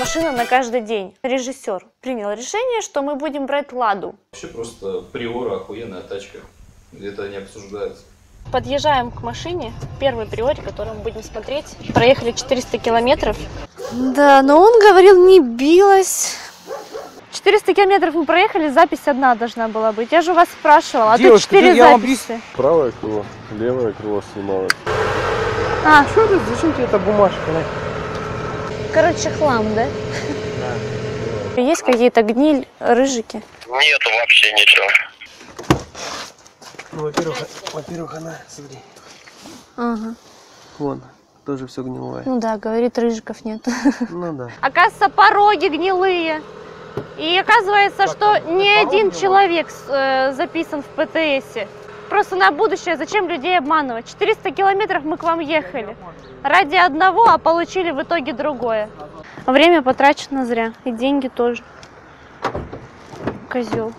машина на каждый день. Режиссер принял решение, что мы будем брать Ладу. Вообще просто Приора охуенная тачка. Это не обсуждается. Подъезжаем к машине, первой приоре, которую мы будем смотреть. Проехали 400 километров. Да, но он говорил, не билась. 400 километров мы проехали, запись одна должна была быть. Я же у вас спрашивала, а Девушка, тут 4 я вам записи. Правое крыло, левое крыло снималось. А, Что ты, зачем тебе эта бумажка? Короче, хлам, да? Есть какие-то гниль, рыжики? Нету вообще ничего. Ну, во-первых, во-первых, она, смотри, Ага. вон, тоже все гнилое. Ну да, говорит, рыжиков нет. Ну да. Оказывается, пороги гнилые. И оказывается, что ни один человек э, записан в ПТСе. Просто на будущее, зачем людей обманывать? 400 километров мы к вам ехали. Ради одного, а получили в итоге другое. Время потрачено зря. И деньги тоже. Козел.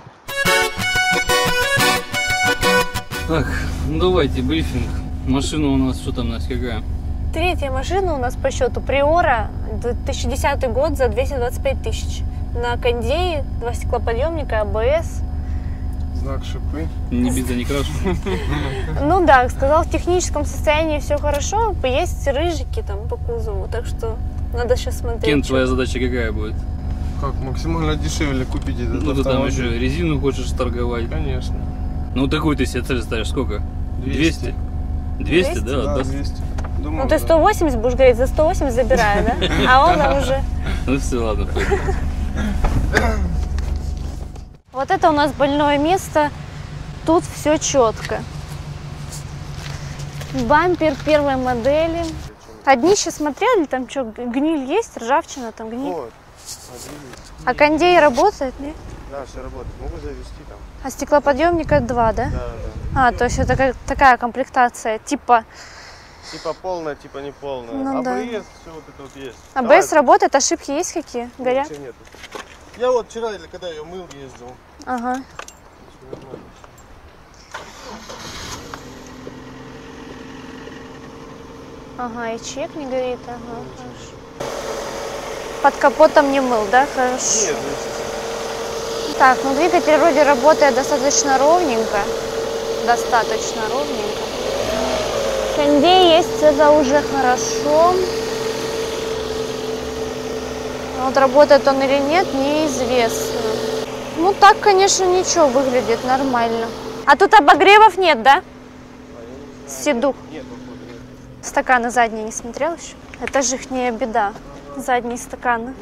Так, ну давайте брифинг. Машина у нас, что там, Настя, какая? Третья машина у нас по счету Приора, 2010 год за 225 тысяч. На кондее, два стеклоподъемника, АБС. Знак шипы. Не бита, не крашена. Ну да, сказал, в техническом состоянии все хорошо, есть рыжики там по кузову, так что надо сейчас смотреть. Кен, твоя задача какая будет? Как максимально дешевле купить этот Ну ты там еще резину хочешь торговать. Конечно. Ну такую ты себе цель ставишь, сколько? 200? 200, 200? да? Да, да. 200. Думаю, Ну ты да. 180 будешь говорить, за 180 забираю, да? А он там уже... Ну все, ладно. Вот это у нас больное место, тут все четко. Бампер первой модели. А днище смотрели, там что, гниль есть, ржавчина там гниль? Вот. А кондей работает, нет? Да, все работает. Могу завести там. А стеклоподъемника два, да? Да, да. А, то есть это как такая комплектация, типа Типа полная, типа не полная. Ну да. АБС, все вот это вот есть. АБС работает, ошибки есть какие? Горят? Ничего нету. Я вот вчера, или когда ее мыл, ездил. Ага. Ага, и чек не горит, ага, хорошо. Под капотом не мыл, да? Хорошо. Нет, ну, Так, ну двигатель вроде работает достаточно ровненько. Достаточно ровненько. Кондей есть, это уже хорошо. Вот работает он или нет, неизвестно. Ну так, конечно, ничего, выглядит нормально. А тут обогревов нет, да? Седух. нет. Стаканы задние не смотрел еще? Это же их беда. Задние стаканы.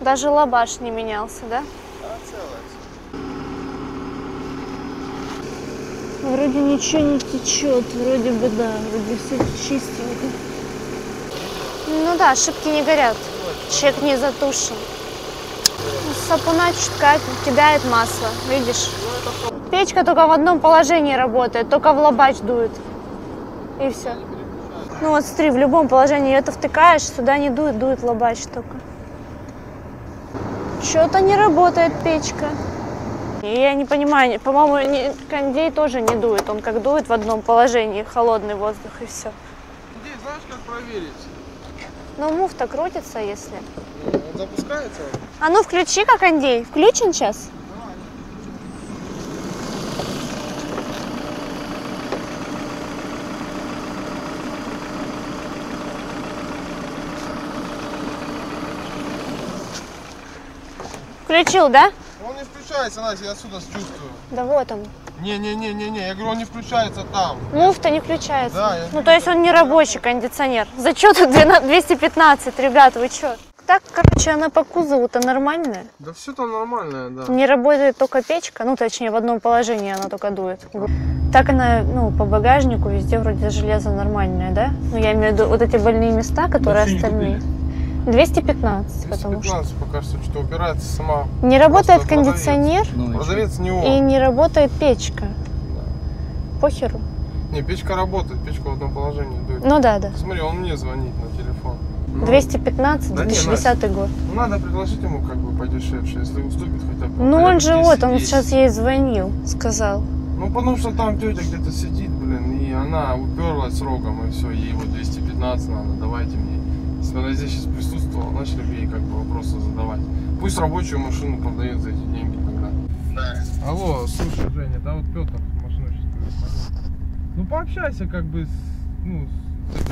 Даже лабаш не менялся, да? Вроде ничего не течет, вроде бы да, вроде все чистенько. Ну да, ошибки не горят. Чек не затушен. Ну, Сапуна чуть капель, кидает масло, видишь? Печка только в одном положении работает, только в лобач дует. И все. Ну вот смотри, в любом положении это втыкаешь, сюда не дует, дует лобач только. Что-то не работает печка. Я не понимаю, по-моему, кондей тоже не дует. Он как дует в одном положении, холодный воздух и все. Где, знаешь, как проверить? Но муфта крутится, если. Он запускается? А ну включи-ка кондей. Включен сейчас? Включил, да? Он не включается, Настя, я отсюда чувствую. Да вот он. Не-не-не-не-не, я говорю, он не включается там. Муфта не включается. Да, я Ну, то есть он не рабочий кондиционер. За что тут 12 215, ребят, вы что? Так, короче, она по кузову-то нормальная. Да все там нормально, да. Не работает только печка, ну, точнее, в одном положении она только дует. Так она, ну, по багажнику везде вроде железо нормальное, да? Ну, я имею в виду вот эти больные места, которые остальные. 215, потому что 215 пока что что-то упирается сама. не работает продавец. кондиционер Ну, и? Продавец не и он. не работает печка. Похеру. Не, печка работает, печка в одном положении дует. Ну да, да. Смотри, он мне звонит на телефон. Ну, 215, Да не, 2010 год. Ну, надо предложить ему как бы подешевше, если уступит хотя бы. Ну он же 10, вот, он 10. сейчас ей звонил, сказал. Ну, потому что там тетя где-то сидит, блин, и она уперлась рогом, и все, ей вот 215 надо, давайте мне Если она здесь сейчас присутствовала, начали бы ей как бы вопросы задавать. Пусть рабочую машину продает за эти деньги тогда. Да. Алло, слушай, Женя, да вот Петр машину сейчас привез. Ну пообщайся как бы с, ну,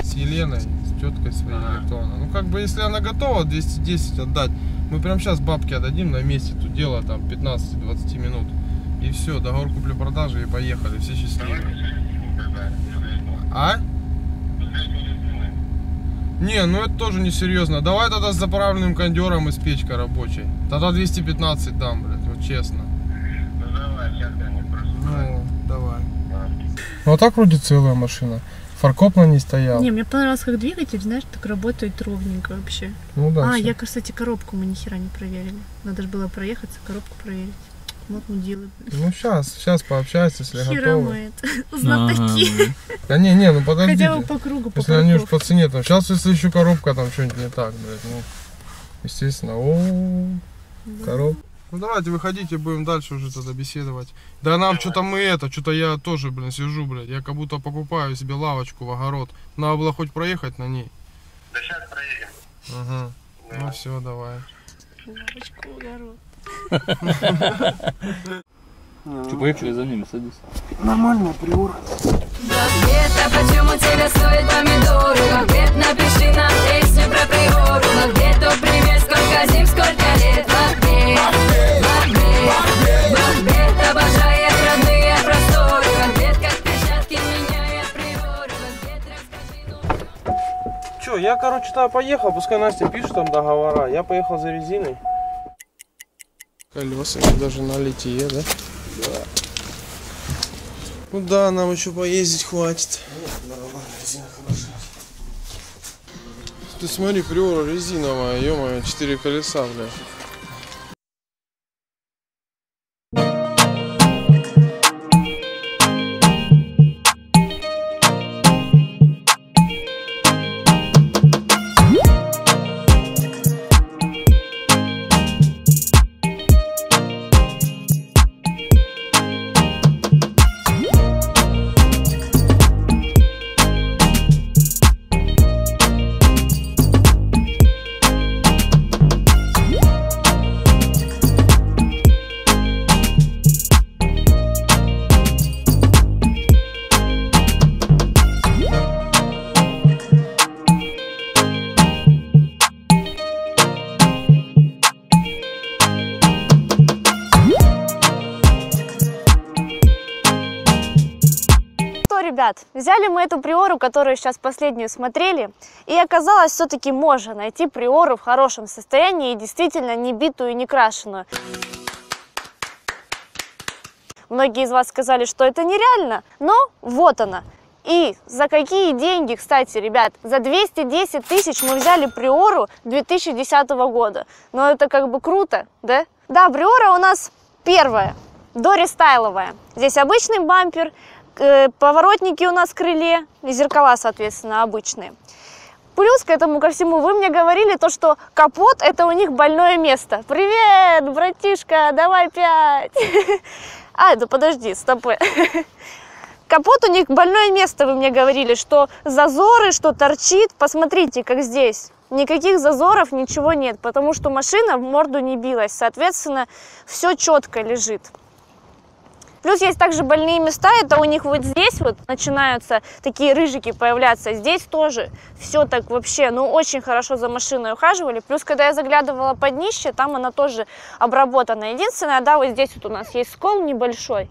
с, Еленой, с теткой своей электронной. Ну как бы если она готова 210 отдать, мы прямо сейчас бабки отдадим на месте, тут дело там 15-20 минут. И все, договор купли-продажи и поехали, все счастливые. А? Не, ну это тоже несерьезно. Давай тогда с заправленным кондером и с печкой рабочей. Тогда 215 дам, блядь, вот честно. Ну, давай. Ну, а так вроде целая машина. Фаркоп на ней стоял. Не, мне понравилось, как двигатель, знаешь, так работает ровненько вообще. Ну да. а, всё. я, кстати, коробку мы ни хера не проверили. Надо же было проехаться, коробку проверить. Вот мудилы. Ну сейчас, сейчас пообщайся, если Хера готовы. это, знатоки. Да не, не, ну подождите. Хотя бы по кругу, по Если они уж по цене, там сейчас если еще коробка там что-нибудь не так, блядь, ну, естественно, о коробка. Ну давайте выходите, будем дальше уже тогда беседовать. Да нам что-то мы это, что-то я тоже, блин, сижу, блядь, я как будто покупаю себе лавочку в огород. Надо было хоть проехать на ней. Да сейчас проедем. Ага. Ну все, давай. Лавочку, огород. Что, поехали за ними, садись. Нормальная приора. Где-то почему тебе стоит помидоры ответ напиши нам песню про приору Но где-то привет, сколько зим, сколько лет Обожает родные просторы ответ, как меняет ответ расскажи. Че, я, короче, тогда поехал, пускай Настя пишет там договора. Я поехал за резиной. Колесами даже на литье, да? Да. Ну да, нам еще поездить хватит. Ты смотри, приора резиновая, ё-моё, 4 колеса, бля. Ребят, взяли мы эту приору, которую сейчас последнюю смотрели, и оказалось, все-таки можно найти приору в хорошем состоянии и действительно не битую и не крашеную. Многие из вас сказали, что это нереально, но вот она. И за какие деньги, кстати, ребят, за 210 тысяч мы взяли Приору 2010 года. Но это как бы круто, да? Да, Приора у нас первая, дорестайловая. Здесь обычный бампер, поворотники у нас в крыле, и зеркала, соответственно, обычные. Плюс к этому ко всему вы мне говорили то, что капот это у них больное место. Привет, братишка, давай пять. А, да подожди, стопы. Капот у них больное место, вы мне говорили, что зазоры, что торчит. Посмотрите, как здесь. Никаких зазоров, ничего нет, потому что машина в морду не билась. Соответственно, все четко лежит. Плюс есть также больные места, это у них вот здесь вот начинаются такие рыжики появляться. Здесь тоже все так вообще, ну очень хорошо за машиной ухаживали. Плюс, когда я заглядывала под днище, там она тоже обработана. Единственное, да, вот здесь вот у нас есть скол небольшой,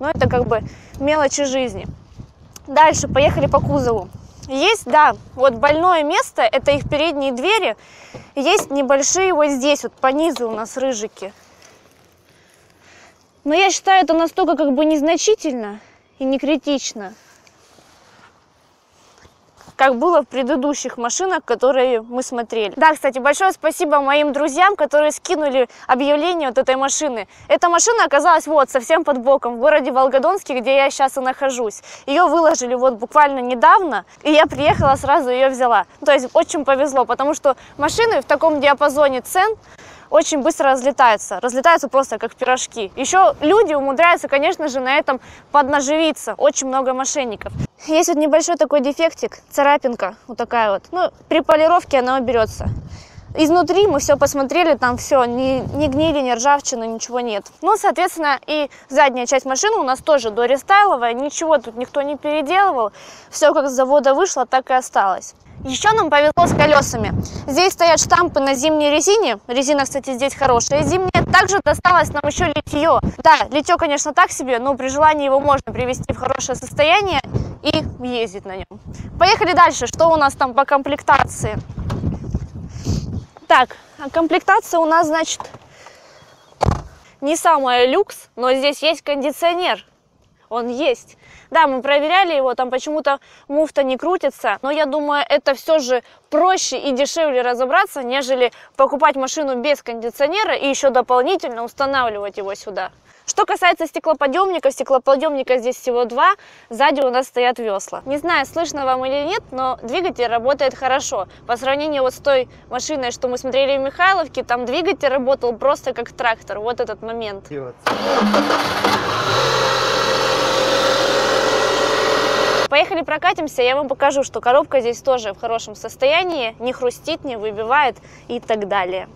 но это как бы мелочи жизни. Дальше, поехали по кузову. Есть, да, вот больное место, это их передние двери. Есть небольшие вот здесь, вот по низу у нас рыжики. Но я считаю, это настолько как бы незначительно и не критично, как было в предыдущих машинах, которые мы смотрели. Да, кстати, большое спасибо моим друзьям, которые скинули объявление вот этой машины. Эта машина оказалась вот совсем под боком, в городе Волгодонске, где я сейчас и нахожусь. Ее выложили вот буквально недавно, и я приехала, сразу ее взяла. То есть очень повезло, потому что машины в таком диапазоне цен очень быстро разлетаются. Разлетаются просто как пирожки. Еще люди умудряются, конечно же, на этом поднаживиться. Очень много мошенников. Есть вот небольшой такой дефектик, царапинка, вот такая вот. Ну, при полировке она уберется. Изнутри мы все посмотрели, там все, ни, ни гнили, ни ржавчины, ничего нет. Ну, соответственно, и задняя часть машины у нас тоже дорестайловая, ничего тут никто не переделывал. Все как с завода вышло, так и осталось. Еще нам повезло с колесами. Здесь стоят штампы на зимней резине. Резина, кстати, здесь хорошая зимняя. Также досталось нам еще литье. Да, литье, конечно, так себе, но при желании его можно привести в хорошее состояние и ездить на нем. Поехали дальше. Что у нас там по комплектации? Так, а комплектация у нас, значит, не самая люкс, но здесь есть кондиционер. Он есть. Да, мы проверяли его, там почему-то муфта не крутится, но я думаю, это все же проще и дешевле разобраться, нежели покупать машину без кондиционера и еще дополнительно устанавливать его сюда. Что касается стеклоподъемника, стеклоподъемника здесь всего два, сзади у нас стоят весла. Не знаю, слышно вам или нет, но двигатель работает хорошо. По сравнению вот с той машиной, что мы смотрели в Михайловке, там двигатель работал просто как трактор, вот этот момент. Поехали прокатимся, я вам покажу, что коробка здесь тоже в хорошем состоянии, не хрустит, не выбивает и так далее.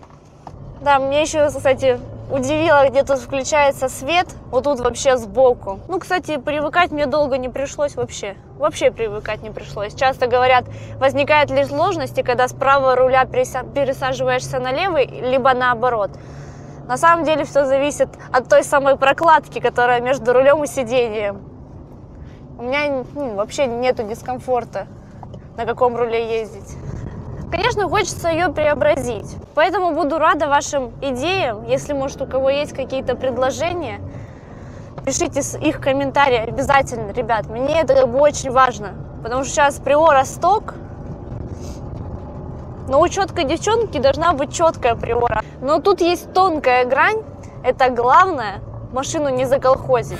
Да, мне еще, кстати, удивило, где тут включается свет, вот тут вообще сбоку. Ну, кстати, привыкать мне долго не пришлось вообще. Вообще привыкать не пришлось. Часто говорят, возникают лишь сложности, когда с правого руля переса- пересаживаешься на левый, либо наоборот. На самом деле все зависит от той самой прокладки, которая между рулем и сиденьем. У меня ну, вообще нету дискомфорта, на каком руле ездить. Конечно, хочется ее преобразить. Поэтому буду рада вашим идеям. Если, может, у кого есть какие-то предложения, пишите их комментарии обязательно, ребят. Мне это очень важно. Потому что сейчас приора сток. Но у четкой девчонки должна быть четкая приора. Но тут есть тонкая грань. Это главное машину не заколхозить.